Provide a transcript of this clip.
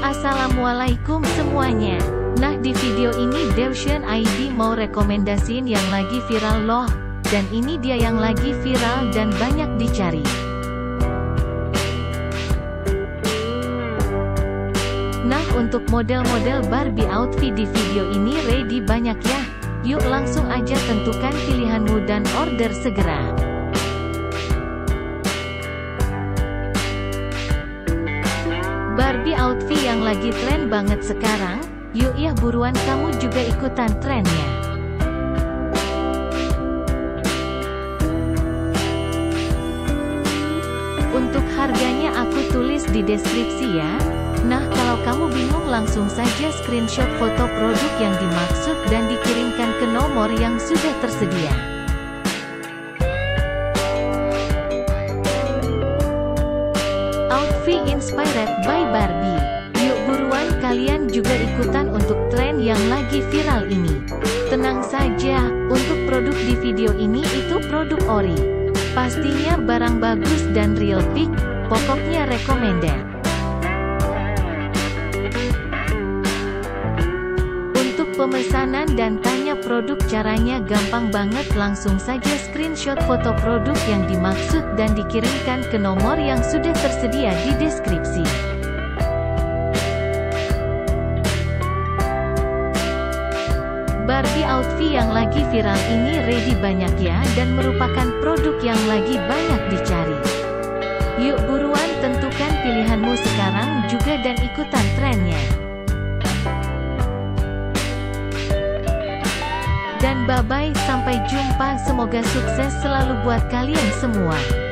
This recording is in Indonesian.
Assalamualaikum semuanya. Nah di video ini Devshan ID mau rekomendasiin yang lagi viral loh. Dan ini dia yang lagi viral dan banyak dicari. Nah untuk model-model Barbie outfit di video ini ready banyak ya. Yuk langsung aja tentukan pilihanmu dan order segera. Barbie outfit yang lagi tren banget sekarang, yuk ya buruan kamu juga ikutan trennya. Untuk harganya aku tulis di deskripsi ya. Nah kalau kamu bingung langsung saja screenshot foto produk yang dimaksud dan dikirimkan ke nomor yang sudah tersedia. Outfit inspired by Barbie. Yuk buruan kalian juga ikutan untuk tren yang lagi viral ini. Tenang saja, untuk produk di video ini itu produk ori. Pastinya barang bagus dan real pick, pokoknya recommended. Pemesanan dan tanya produk caranya gampang banget langsung saja screenshot foto produk yang dimaksud dan dikirimkan ke nomor yang sudah tersedia di deskripsi. Barbie outfit yang lagi viral ini ready banyak ya dan merupakan produk yang lagi banyak dicari. Yuk buruan tentukan pilihanmu sekarang juga dan ikutan trennya. Dan bye-bye sampai jumpa semoga sukses selalu buat kalian semua.